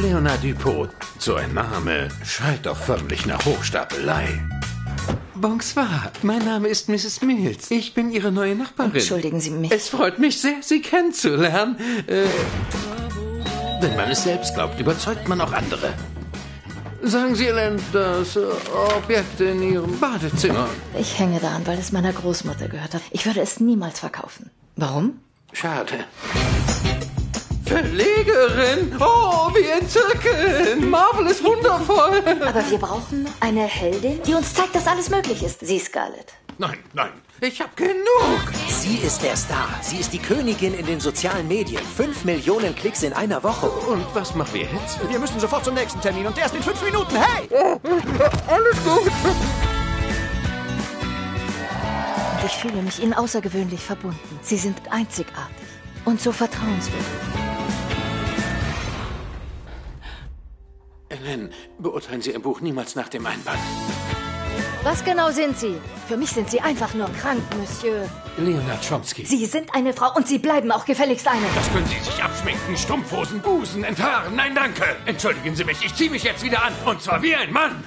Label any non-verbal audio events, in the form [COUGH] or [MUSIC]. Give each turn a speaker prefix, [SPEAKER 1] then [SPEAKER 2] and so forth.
[SPEAKER 1] Leonard Dupont, so ein Name schreit doch förmlich nach Hochstapelei. Bonsoir, mein Name ist Mrs. Mills. Ich bin Ihre neue Nachbarin.
[SPEAKER 2] Entschuldigen Sie mich.
[SPEAKER 1] Es freut mich sehr, Sie kennenzulernen. Äh, wenn man es selbst glaubt, überzeugt man auch andere. Sagen Sie, Ellen, das äh, Objekt in Ihrem Badezimmer.
[SPEAKER 2] Ich hänge daran, weil es meiner Großmutter gehört hat. Ich würde es niemals verkaufen. Warum?
[SPEAKER 1] Schade. Verlegerin! Oh, wie entzückend! Marvel ist wundervoll!
[SPEAKER 2] Aber wir brauchen eine Heldin, die uns zeigt, dass alles möglich ist. Sie, Scarlett.
[SPEAKER 1] Nein, nein, ich hab genug!
[SPEAKER 3] Sie ist der Star. Sie ist die Königin in den sozialen Medien. Fünf Millionen Klicks in einer Woche.
[SPEAKER 1] Und was machen wir jetzt?
[SPEAKER 4] Wir müssen sofort zum nächsten Termin und erst in fünf Minuten. Hey! [LAUGHS]
[SPEAKER 1] Alles gut!
[SPEAKER 2] Ich fühle mich Ihnen außergewöhnlich verbunden. Sie sind einzigartig und so vertrauenswürdig.
[SPEAKER 1] Ellen, beurteilen Sie Ihr Buch niemals nach dem Einband.
[SPEAKER 2] Was genau sind Sie? Für mich sind Sie einfach nur krank, Monsieur.
[SPEAKER 1] Leonard Chomsky.
[SPEAKER 2] Sie sind eine Frau und Sie bleiben auch gefälligst eine.
[SPEAKER 1] Das können Sie sich abschminken, Strumpfhosen, Busen, enthaaren. Nein, danke. Entschuldigen Sie mich, ich ziehe mich jetzt wieder an. Und zwar wie ein Mann.